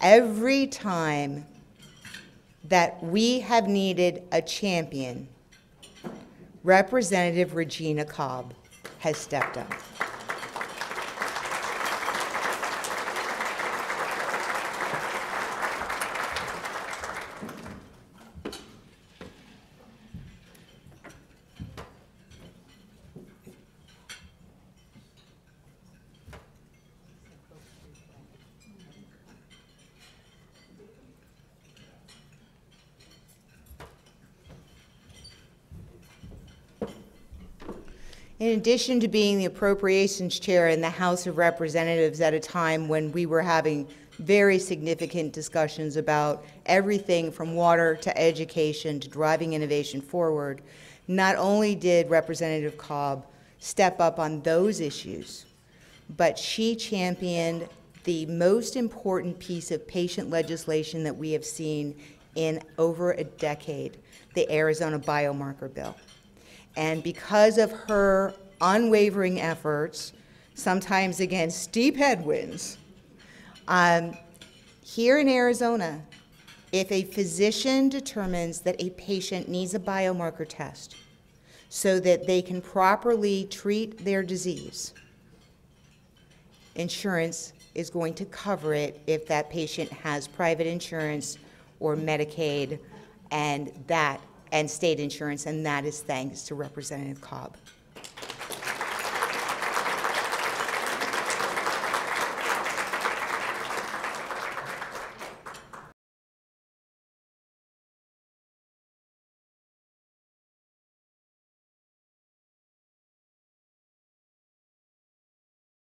every time that we have needed a champion, Representative Regina Cobb has stepped up. In addition to being the Appropriations Chair in the House of Representatives at a time when we were having very significant discussions about everything from water to education to driving innovation forward, not only did Representative Cobb step up on those issues, but she championed the most important piece of patient legislation that we have seen in over a decade, the Arizona biomarker bill. And because of her unwavering efforts, sometimes against steep headwinds, um, here in Arizona, if a physician determines that a patient needs a biomarker test so that they can properly treat their disease, insurance is going to cover it if that patient has private insurance or Medicaid and that and state insurance, and that is thanks to Representative Cobb.